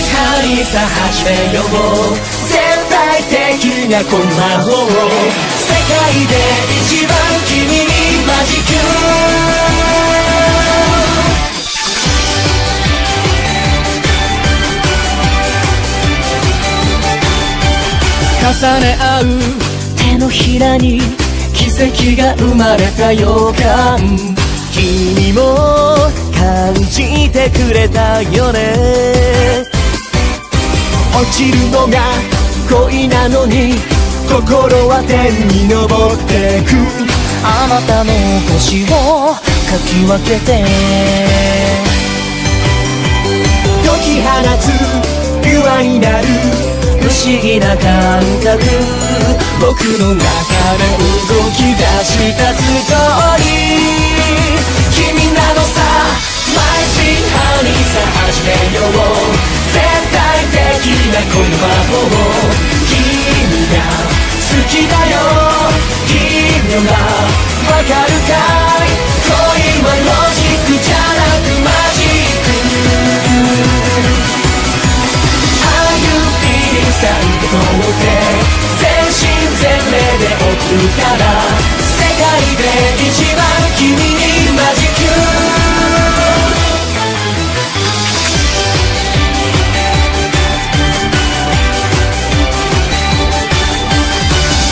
ハニーさ始めよう絶対的なこ？の魔法世界で一番君にマジック重ね合う手のひらに奇跡が生まれた予感君も感じてくれたよね落ちるのが恋なのに心は天に昇ってく。あなたの星をかき分けて。解き放つピュアになる。不思議な感覚。僕の中で動き出した君はわかるかい恋はロジックじゃなくマジック。Are you feeling さ受け取って全身全霊で送るから世界で一番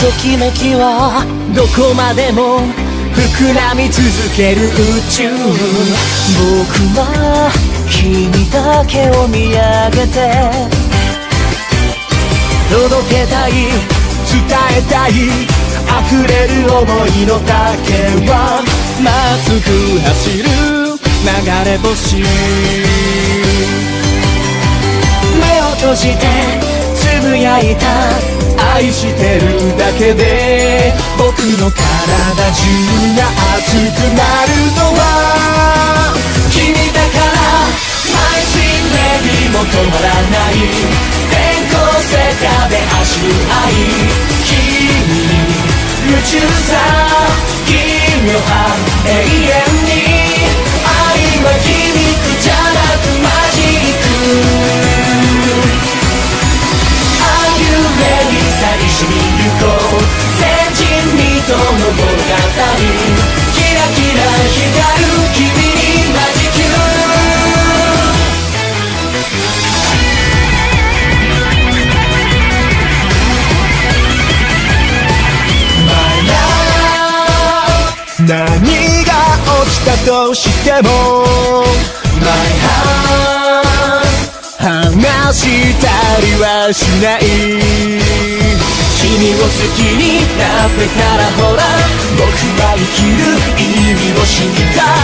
ときめきはどこまでも膨らみ続ける宇宙僕は君だけを見上げて届けたい伝えたい溢れる想いの丈はまっすぐ走る流れ星目を閉じてつぶやいた愛してるだけで僕の体中が熱くなるのは君だから My sweet lady も止まらない。電光石火で走る愛君に夢中さ Give your heart 永遠何が起きたとしても My heart 話したりはしない。君を好きになってからほら僕は生きる意味を知りたい。